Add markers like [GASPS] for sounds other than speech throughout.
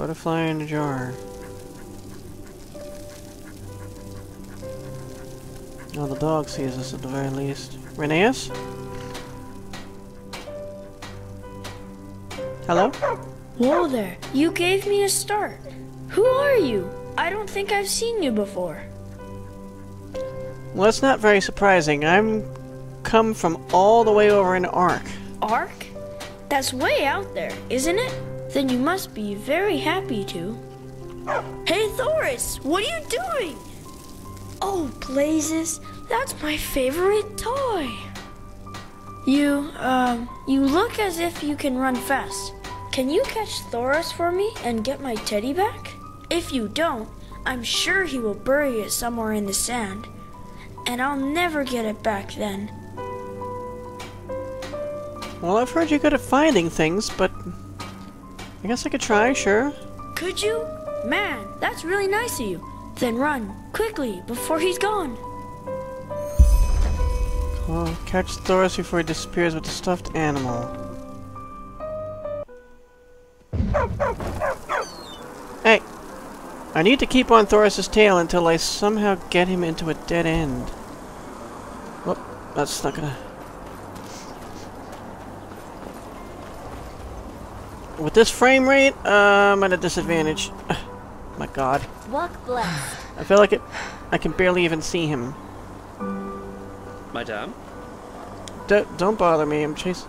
Butterfly in a jar. Oh, the dog sees us at the very least. Ryneus? Hello? Whoa there, you gave me a start. Who are you? I don't think I've seen you before. Well, that's not very surprising. I'm come from all the way over in Ark. Ark? That's way out there, isn't it? Then you must be very happy to. Hey, Thoris, what are you doing? Oh, Blazes, that's my favorite toy. You, um, you look as if you can run fast. Can you catch Thoris for me and get my teddy back? If you don't, I'm sure he will bury it somewhere in the sand. And I'll never get it back then. Well, I've heard you're good at finding things, but... I guess I could try, sure. Could you? Man, that's really nice of you. Then run, quickly, before he's gone. Well, catch Thoris before he disappears with the stuffed animal. Hey! I need to keep on Thoris's tail until I somehow get him into a dead end. Whoop, that's not gonna... With this frame rate, uh, I'm at a disadvantage. [SIGHS] My god. Walk blessed. I feel like it... I can barely even see him. Madame? D don't bother me, I'm chasing...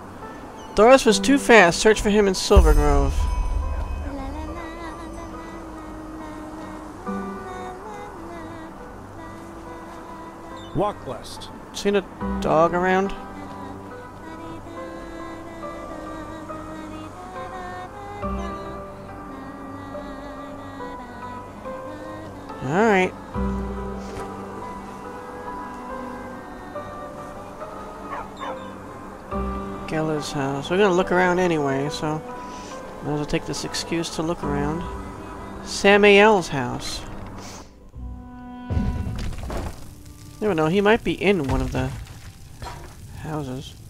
Thoris was too fast. Search for him in Silver Grove. Walk blessed. Seen a dog around? Alright. Geller's house. We're gonna look around anyway, so might as well take this excuse to look around. Samael's house. Never know, he might be in one of the houses.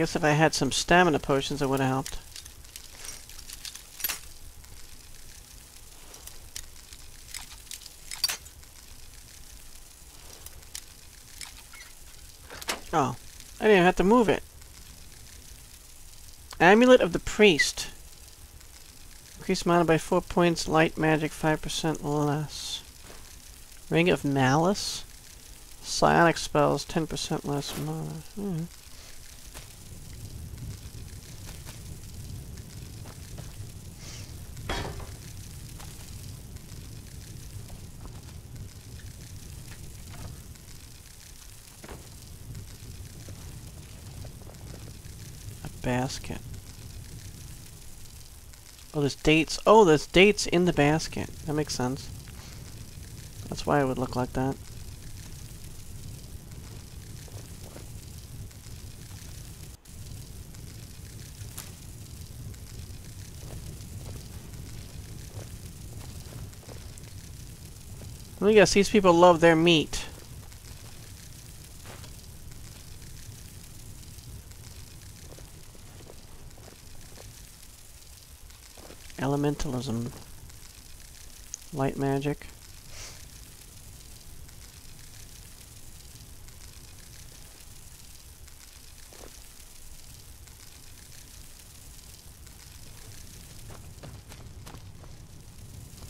Guess if I had some stamina potions, it would have helped. Oh, I didn't even have to move it. Amulet of the Priest. Increase mana by 4 points, light magic 5% less. Ring of Malice. Psionic spells 10% less mana. Hmm. Basket. Oh, there's dates. Oh, there's dates in the basket. That makes sense. That's why it would look like that. I guess these people love their meat. Light magic.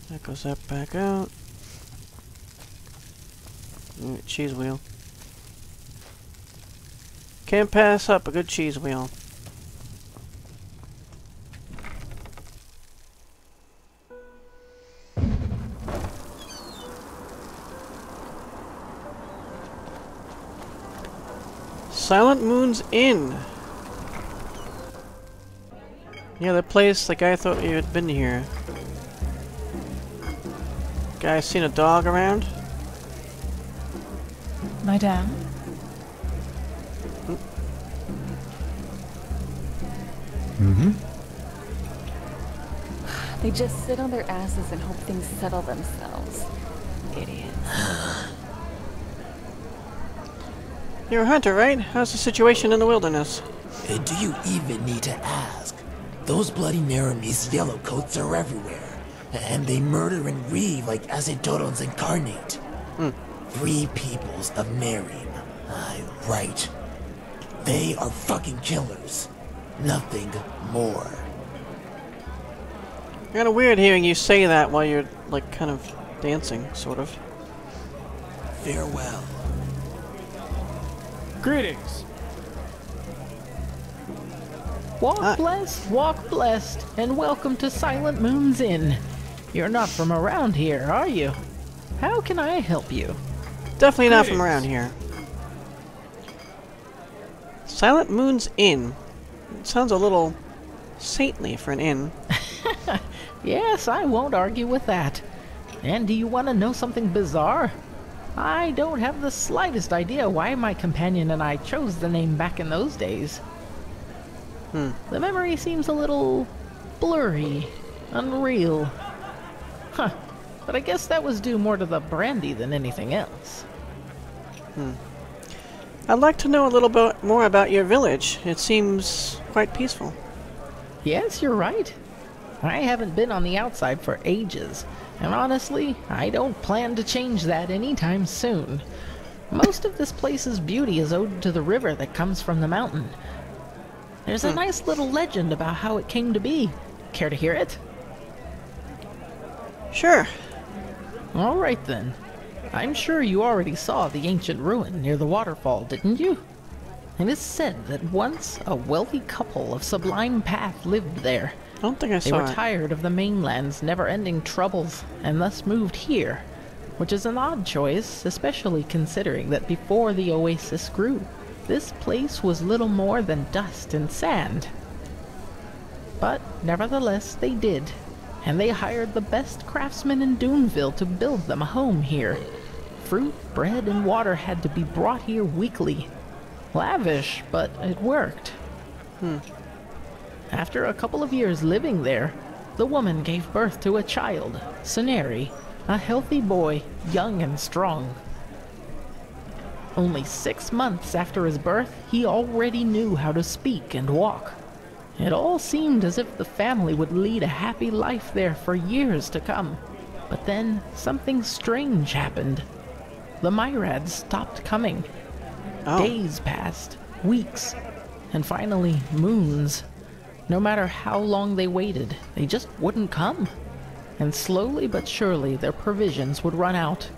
That goes up, back out. Cheese wheel. Can't pass up a good cheese wheel. Silent Moon's Inn. Yeah, the place, the guy thought you had been here. Guy seen a dog around? Madame? Mm-hmm. They just sit on their asses and hope things settle themselves. Idiots. [GASPS] [GASPS] [GASPS] You're a hunter, right? How's the situation in the wilderness? Uh, do you even need to ask? Those bloody Naramis yellowcoats are everywhere, and they murder and reave like Azatotons incarnate. Three peoples of Merim. Aye, right. They are fucking killers. Nothing more. Kind of weird hearing you say that while you're, like, kind of dancing, sort of. Farewell. Greetings. Walk Ah. blessed, walk blessed, and welcome to Silent Moon's Inn. You're not from around here, are you? How can I help you? Definitely not from around here. Silent Moon's Inn. It sounds a little saintly for an inn. [LAUGHS] Yes, I won't argue with that. And do you want to know something bizarre? I don't have the slightest idea why my companion and I chose the name back in those days. Hmm. The memory seems a little blurry, unreal. Huh. But I guess that was due more to the brandy than anything else. Hmm. I'd like to know a little bit more about your village. It seems quite peaceful. Yes, you're right. I haven't been on the outside for ages, and honestly, I don't plan to change that anytime soon. Most of this place's beauty is owed to the river that comes from the mountain. There's a hmm. nice little legend about how it came to be. Care to hear it? Sure. All right then. I'm sure you already saw the ancient ruin near the waterfall, didn't you? It is said that once a wealthy couple of Sublime Path lived there. I don't think I They were it. tired of the mainland's never ending troubles and thus moved here, which is an odd choice, especially considering that before the oasis grew, this place was little more than dust and sand. But nevertheless, they did, and they hired the best craftsmen in Duneville to build them a home here. Fruit, bread, and water had to be brought here weekly. Lavish, but it worked. Hmm. After a couple of years living there, the woman gave birth to a child, Seneri, a healthy boy, young and strong. Only six months after his birth, he already knew how to speak and walk. It all seemed as if the family would lead a happy life there for years to come. But then something strange happened. The Myrads stopped coming. Oh. Days passed, weeks, and finally moons. No matter how long they waited, they just wouldn't come. And slowly but surely their provisions would run out.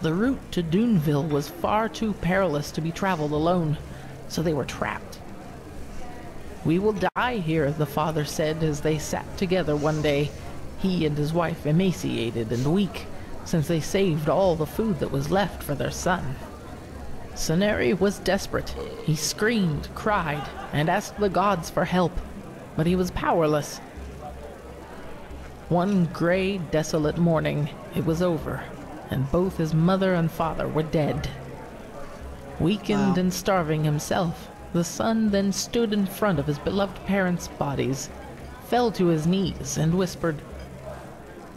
The route to Duneville was far too perilous to be traveled alone, so they were trapped. We will die here, the father said as they sat together one day, he and his wife emaciated and weak, since they saved all the food that was left for their son. Seneri was desperate. He screamed, cried, and asked the gods for help, but he was powerless. One gray, desolate morning, it was over, and both his mother and father were dead. Weakened Wow. and starving himself, the son then stood in front of his beloved parents' bodies, fell to his knees, and whispered,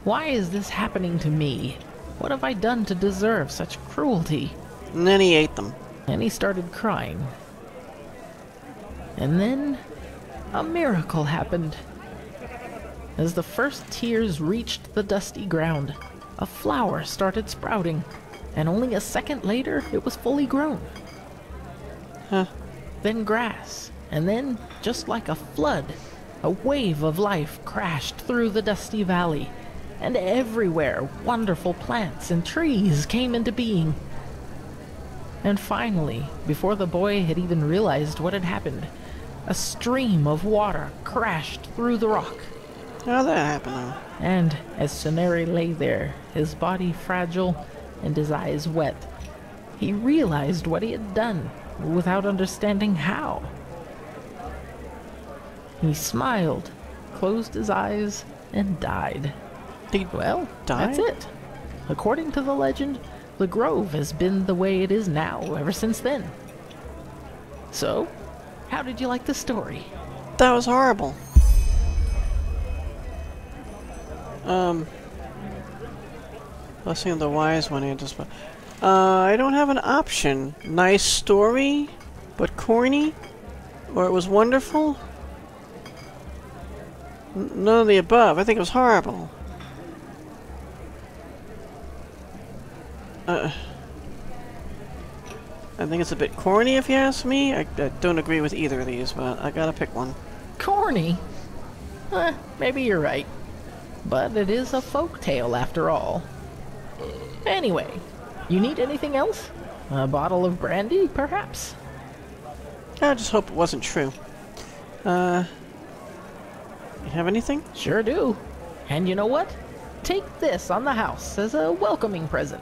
Why is this happening to me? What have I done to deserve such cruelty? And then he ate them. and he started crying. And then a miracle happened. As the first tears reached the dusty ground, a flower started sprouting, and only a second later it was fully grown. Huh. Then grass, and then, just like a flood, a wave of life crashed through the dusty valley, and everywhere wonderful plants and trees came into being. And finally, before the boy had even realized what had happened, a stream of water crashed through the rock. How'd that happen? though? And as Soneri lay there, his body fragile and his eyes wet, he realized what he had done without understanding how. He smiled, closed his eyes, and died. He Well, died? that's it. According to the legend, the grove has been the way it is now ever since then. So, how did you like the story? That was horrible. Um. Blessing of the Wise One, Antis. Uh, I don't have an option. Nice story, but corny? Or it was wonderful? N- none of the above. I think it was horrible. Uh. I think it's a bit corny if you ask me. I, I don't agree with either of these, but I gotta pick one. Corny? Eh, maybe you're right. But it is a folk tale after all. Anyway, you need anything else? A bottle of brandy, perhaps? I just hope it wasn't true. Uh, you have anything? Sure do. And you know what? Take this on the house as a welcoming present.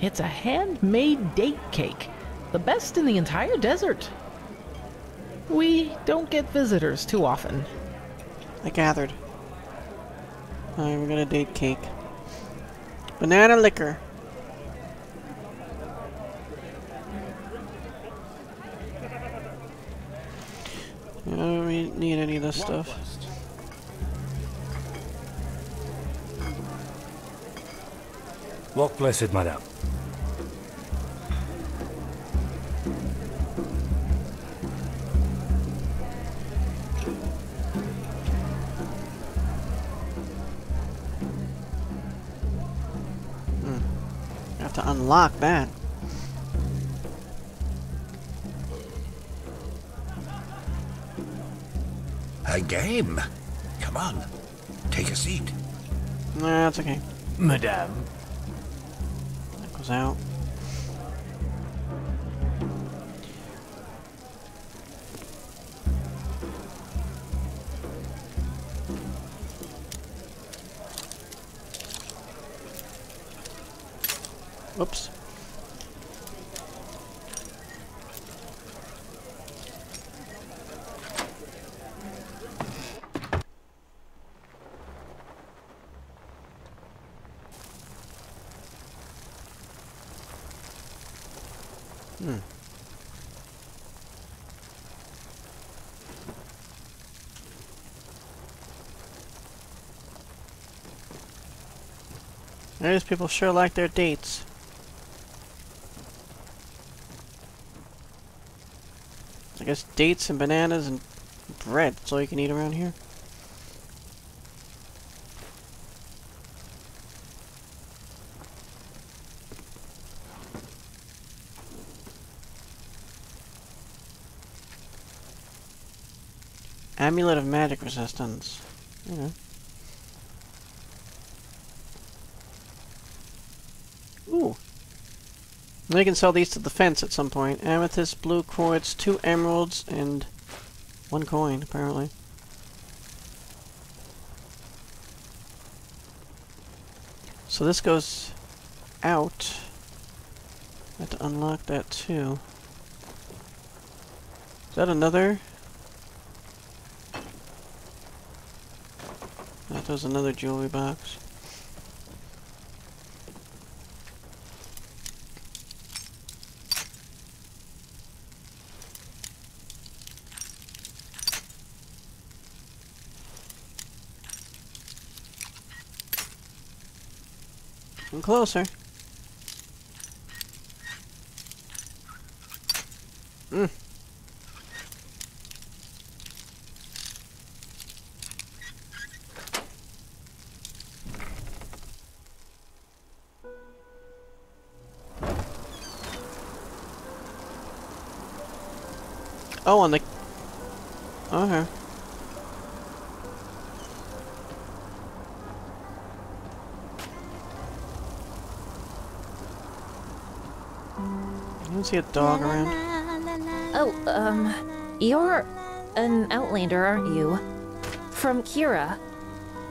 It's a handmade date cake, the best in the entire desert. We don't get visitors too often. I gathered. Alright, we're gonna date cake. Banana liquor. I don't really need any of this stuff. Walk blessed, madame. Unlock that. A game. Come on, take a seat. Nah, that's okay. Madame. That goes out. Whoops. Hmm. These people sure like their dates. Guess dates and bananas and bread. That's all you can eat around here. Amulet of magic resistance. Okay. We can sell these to the fence at some point. Amethyst, blue quartz, two emeralds, and one coin, apparently. So this goes out. I have to unlock that too. Is that another? That was another jewelry box. Come closer. Mm. Oh, on the... I don't see a dog around. Oh, um, you're an Outlander, aren't you? From Qyra.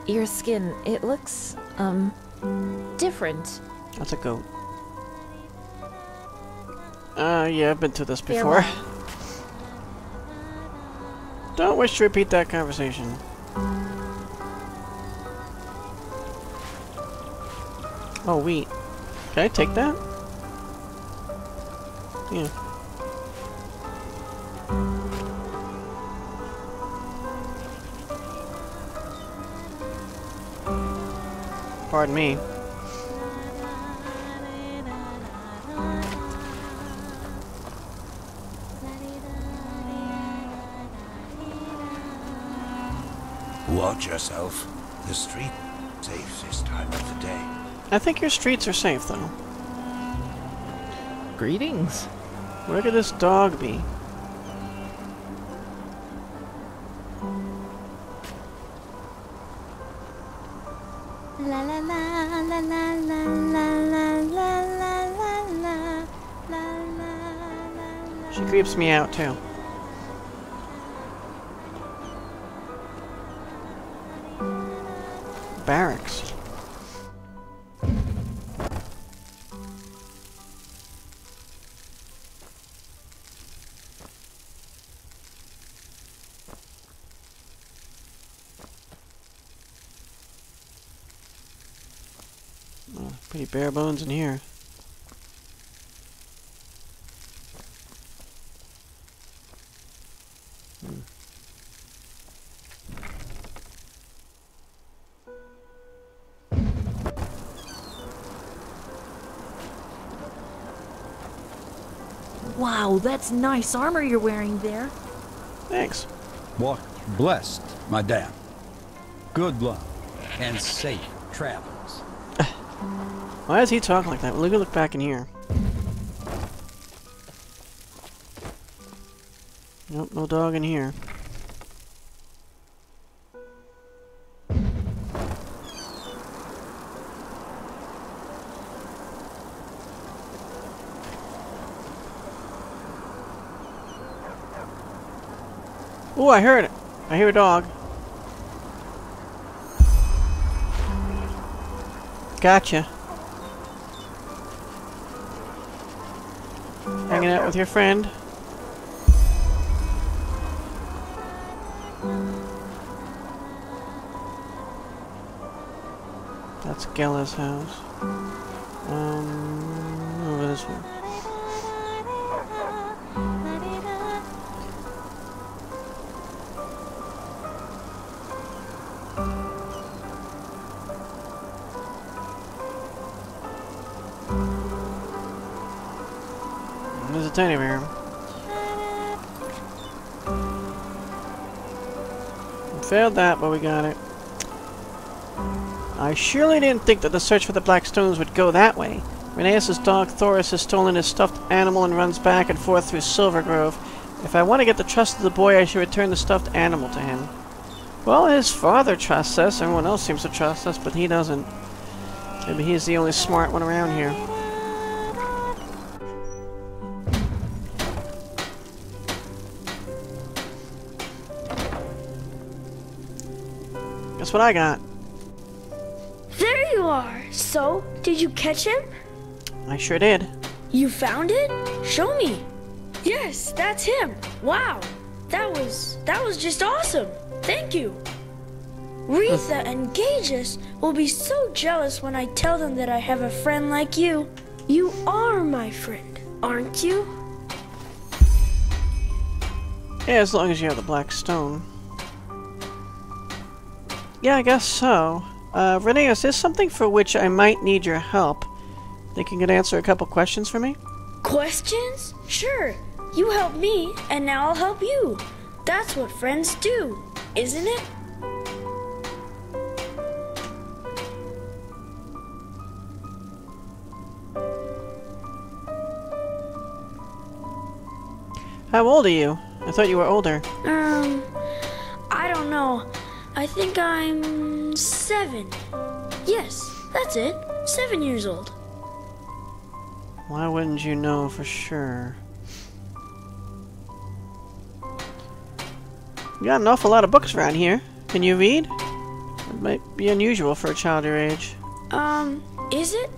Your skin, it looks, um, different. That's a goat. Uh, yeah, I've been to this before. Don't wish to repeat that conversation. Oh, wheat. Can I take that? Yeah. Pardon me. Watch yourself. The street safe this time of the day. I think your streets are safe, though. Greetings. Where could this dog be? La la la la la la la la la la la la la She creeps me out, too. Bare bones in here. Hmm. Wow, that's nice armor you're wearing there. Thanks. Walk blessed, my madame. Good luck and safe travels. [SIGHS] Hmm. Why does he talk like that? Look, look back in here. Nope, no dog in here. Oh, I heard it. I hear a dog. Gotcha. With your friend. That's Gella's house. Um, over this one. There's a tiny bear. Failed that, but we got it. I surely didn't think that the search for the Black Stones would go that way. Ryneus' dog Thoris has stolen his stuffed animal and runs back and forth through Silver Grove. If I want to get the trust of the boy, I should return the stuffed animal to him. Well, his father trusts us. Everyone else seems to trust us, but he doesn't. Maybe he's the only smart one around here. What I got? There you are. So, did you catch him? I sure did. You found it? Show me. Yes, that's him. Wow. That was that was just awesome. Thank you. Retha and Gages will be so jealous when I tell them that I have a friend like you. You are my friend, aren't you? Yeah, as long as you have the black stone. Yeah, I guess so. Uh, Renee, is this something for which I might need your help? Think you could answer a couple questions for me? Questions? Sure. You help me, and now I'll help you. That's what friends do, isn't it? How old are you? I thought you were older. Um, I don't know. I think I'm seven. Yes, that's it. Seven years old. Why wouldn't you know for sure? You got an awful lot of books around here. Can you read? It might be unusual for a child your age. Um, is it?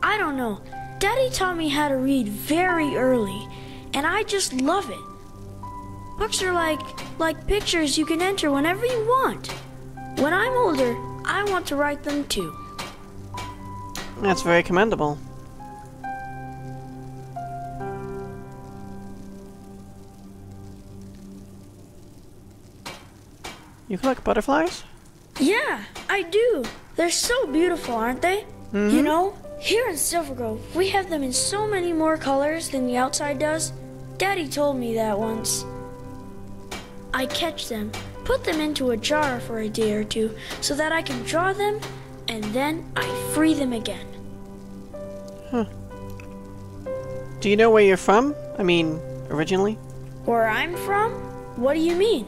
I don't know. Daddy taught me how to read very early, and I just love it. Books are like like pictures you can enter whenever you want. When I'm older, I want to write them too. That's very commendable. You collect butterflies? Yeah, I do. They're so beautiful, aren't they? You mm-hmm. know, here in Silver Grove, we have them in so many more colors than the outside does. Daddy told me that once. I catch them, put them into a jar for a day or two so that I can draw them, and then I free them again. Huh. Do you know where you're from? I mean, originally? Where I'm from? What do you mean?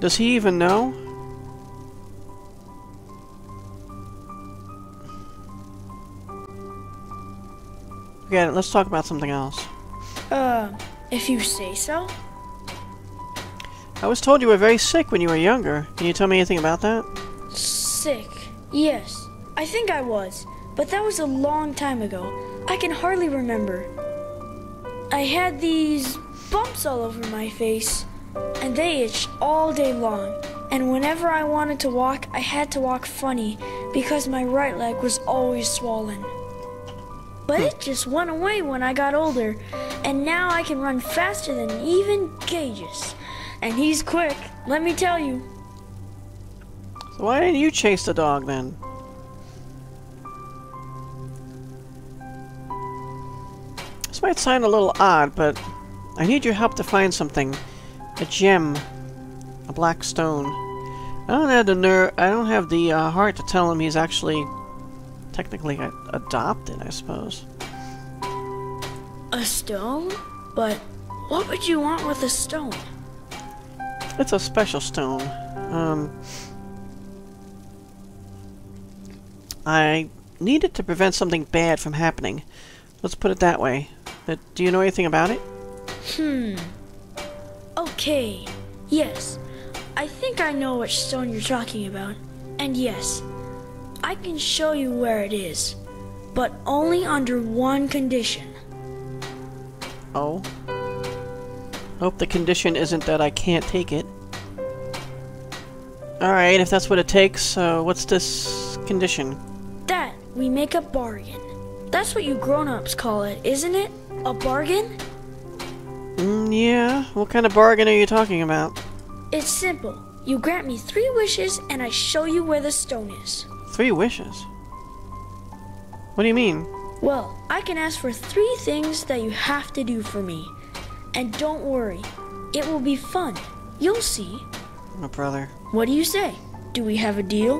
Does he even know? Forget it, let's talk about something else. Uh, if you say so. I was told you were very sick when you were younger. Can you tell me anything about that? Sick. Yes, I think I was, but that was a long time ago. I can hardly remember. I had these bumps all over my face, and they itched all day long. And whenever I wanted to walk, I had to walk funny because my right leg was always swollen. But it just went away when I got older, and now I can run faster than even Gages. And he's quick, let me tell you. So why didn't you chase the dog then? This might sound a little odd, but I need your help to find something. A gem. A black stone. I don't have the ner- I don't have the uh, heart to tell him he's actually technically adopted, I suppose. A stone? But what would you want with a stone? It's a special stone. Um, I need it to prevent something bad from happening. Let's put it that way. But do you know anything about it? Hmm. Okay. Yes. I think I know which stone you're talking about. And yes, I can show you where it is. But only under one condition. Oh. Hope the condition isn't that I can't take it. Alright, if that's what it takes, uh, what's this condition? That we make a bargain. That's what you grown-ups call it, isn't it? A bargain? Mm, yeah, what kind of bargain are you talking about? It's simple. You grant me three wishes and I show you where the stone is. Three wishes? What do you mean? Well, I can ask for three things that you have to do for me. And don't worry, it will be fun. You'll see. My brother. What do you say? Do we have a deal?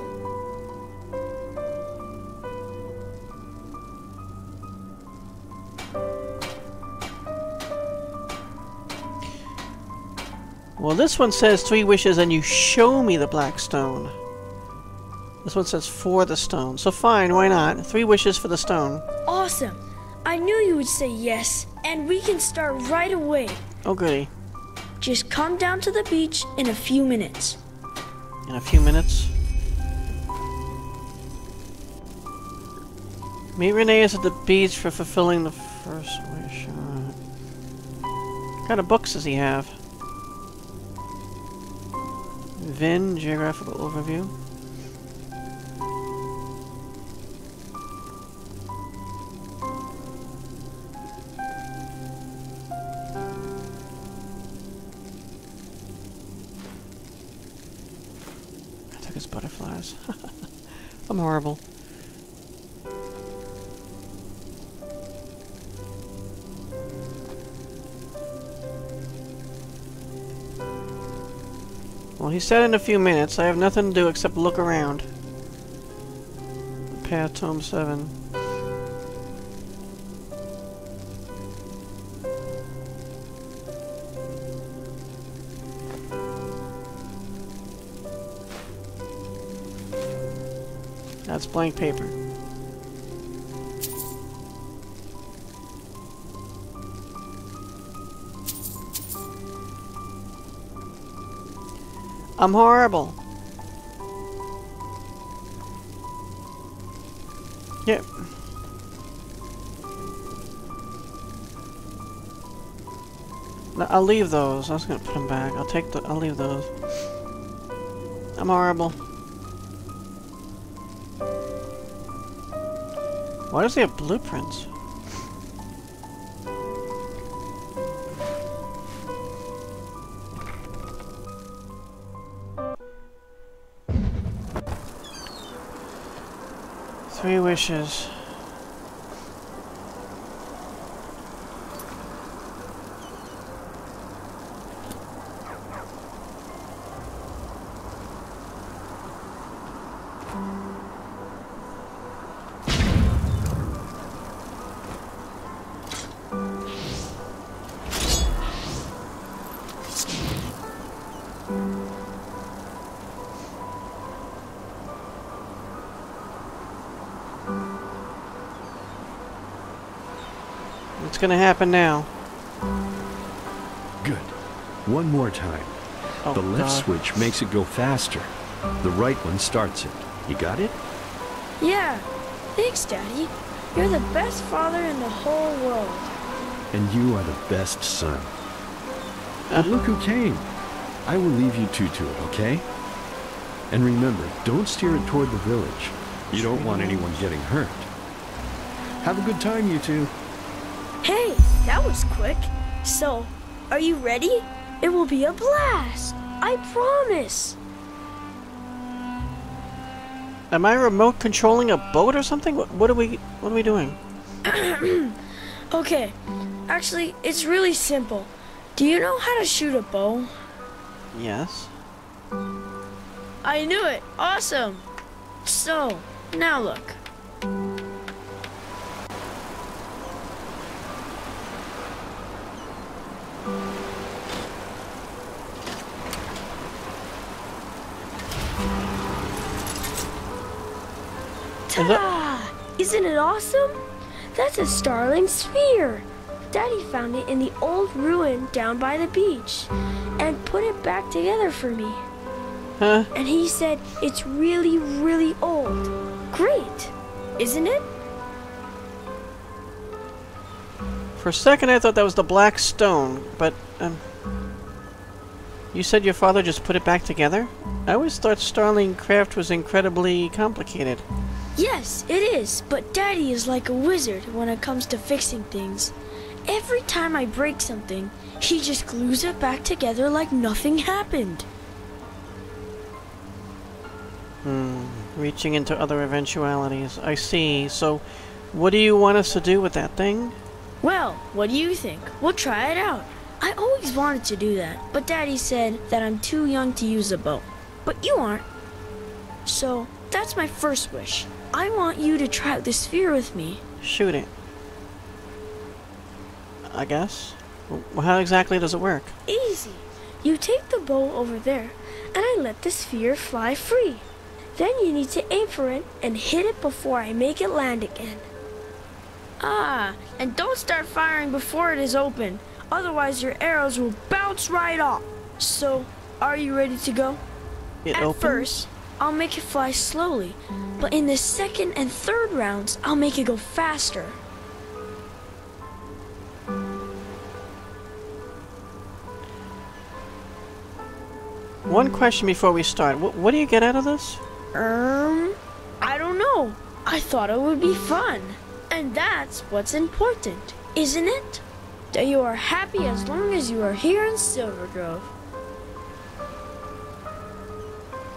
Well, this one says three wishes and you show me the black stone. This one says for the stone. So fine, why not? Three wishes for the stone. Awesome. I knew you would say yes, and we can start right away. Oh goody. Just come down to the beach in a few minutes. In a few minutes. Meet Ryneus at the beach for fulfilling the first wish. What kind of books does he have? Vin, Geographical Overview. Well, he said in a few minutes. I have nothing to do except look around. Path Tome 7. Blank paper. I'm horrible. Yep. I'll leave those. I was gonna put them back. I'll take the. I'll leave those. I'm horrible. Why does he have blueprints? Three wishes. What's gonna happen now? Good. One more time. Oh, the left God. switch makes it go faster. The right one starts it. You got it? Yeah. Thanks, Daddy. You're the best father in the whole world. And you are the best son. But uh. look who came. I will leave you two to it, okay? And remember, don't steer it toward the village. You don't want anyone getting hurt. Have a good time, you two. Was quick. So, are you ready? It will be a blast. I promise. Am I remote controlling a boat or something? What, what are we? What are we doing? [CLEARS THROAT] okay. Actually, it's really simple. Do you know how to shoot a bow? Yes. I knew it. Awesome. So, now look. Ta-da! Isn't it awesome? That's a starling sphere. Daddy found it in the old ruin down by the beach and put it back together for me. Huh? And he said it's really, really old. Great, isn't it? For a second, I thought that was the black stone, but um, you said your father just put it back together. I always thought Starling craft was incredibly complicated. Yes, it is, but Daddy is like a wizard when it comes to fixing things. Every time I break something, he just glues it back together like nothing happened. Hmm. Reaching into other eventualities. I see. So, what do you want us to do with that thing? Well, what do you think? We'll try it out. I always wanted to do that, but Daddy said that I'm too young to use a boat. But you aren't. So, that's my first wish. I want you to try out the sphere with me. Shoot it. I guess. Well, how exactly does it work? Easy. You take the bow over there, and I let the sphere fly free. Then you need to aim for it and hit it before I make it land again. Ah, and don't start firing before it is open. Otherwise, your arrows will bounce right off. So, are you ready to go? It At opens? first, I'll make it fly slowly, but in the second and third rounds, I'll make it go faster. One question before we start. What, what do you get out of this? Um, I don't know. I thought it would be fun. And that's what's important, isn't it? That you are happy as long as you are here in Silver Grove.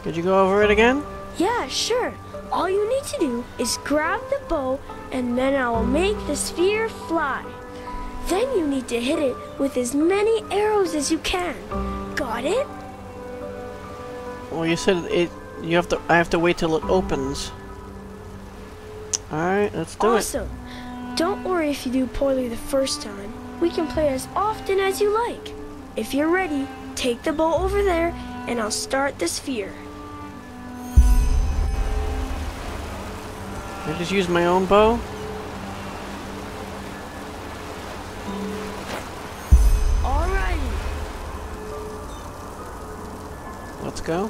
Could you go over it again? Yeah, sure. All you need to do is grab the bow and then I will make the sphere fly. Then you need to hit it with as many arrows as you can. Got it? Well, you said it. You have to. I have to wait till it opens. All right, let's do it. awesome. Don't worry if you do poorly the first time. We can play as often as you like. If you're ready, take the bow over there and I'll start the sphere. I just use my own bow. Go. Let's go.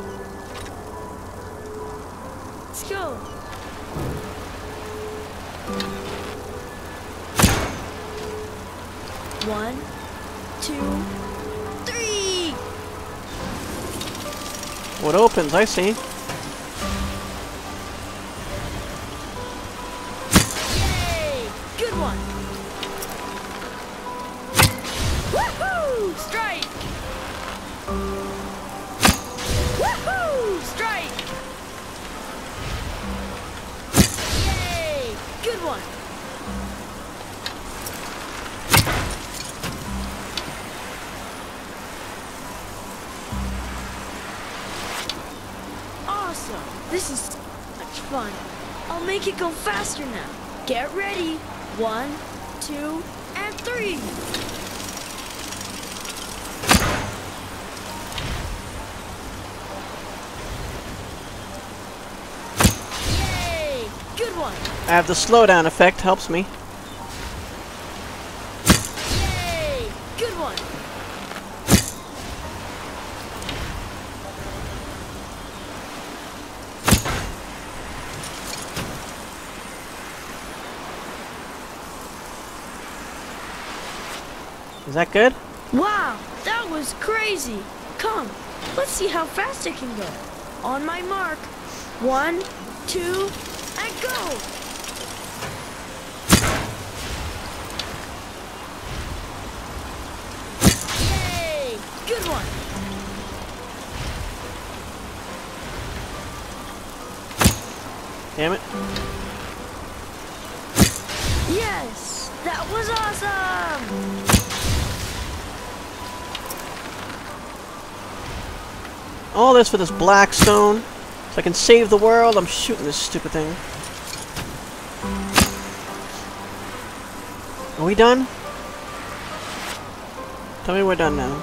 [LAUGHS] What opens? I see. Yay! Good one. Fun. I'll make it go faster now. Get ready. One, two, and three. Yay! Good one. I have the slowdown effect, helps me. Yay! Good one. Is that good? Wow, that was crazy. Come, let's see how fast it can go. On my mark. One, two, and go! Yay! Good one. Damn it. All this for this black stone. So I can save the world. I'm shooting this stupid thing. Are we done? Tell me we're done now.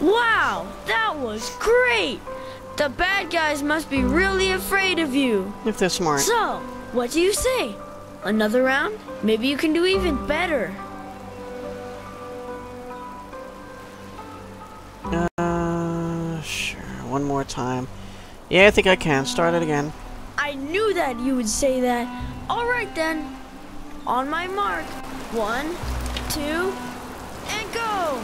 Wow, that was great! The bad guys must be really afraid of you. If they're smart. So, what do you say? Another round? Maybe you can do even better. Uh. One more time. Yeah, I think I can. Start it again. I knew that you would say that. All right then. On my mark. One, two, and go!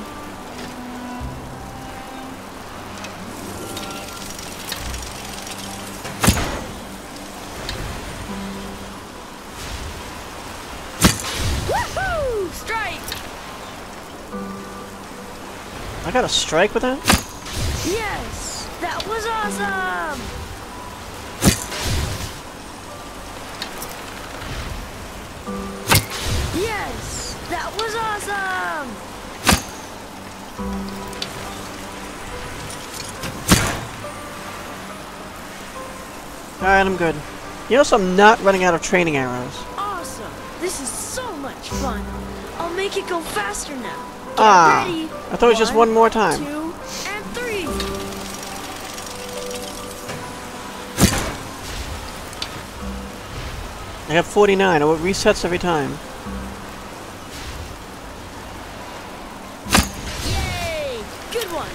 Woohoo! Strike! I got a strike with that? Yes! That was awesome! Yes! That was awesome! Alright, I'm good. You know, so I'm not running out of training arrows. Awesome! This is so much fun. I'll make it go faster now. Get Ah, ready. I thought it was just one more time. Two, I have 49. Oh, it resets every time. Yay! Good one.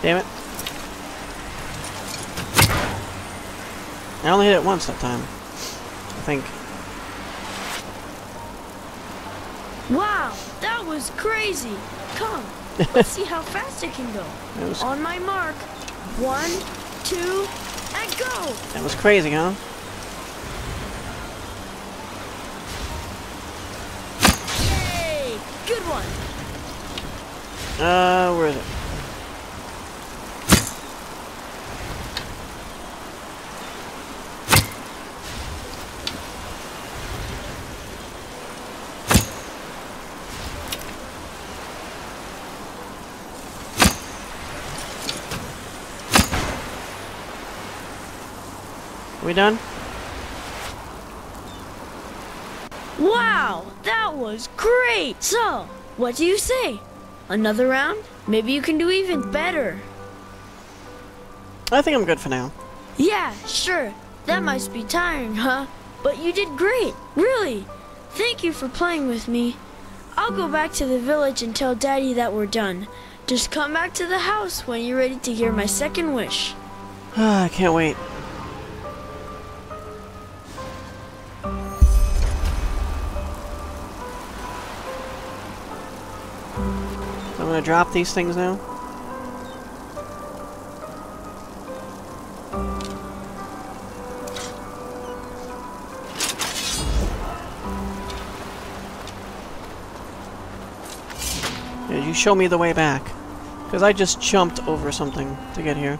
Damn it. I only hit it once that time. I think. Wow, that was crazy. Come, let's see how fast it can go. That was- On my mark. One, two, and go! That was crazy, huh? Yay! Good one. Uh, where is it? Done? Wow, that was great! So, what do you say? Another round? Maybe you can do even better. I think I'm good for now. Yeah, sure. That must be tiring, huh? But you did great, really. Thank you for playing with me. I'll go back to the village and tell Daddy that we're done. Just come back to the house when you're ready to hear my second wish. [SIGHS] Ah, I can't wait. Gonna drop these things now? Yeah, you show me the way back. Because I just jumped over something to get here.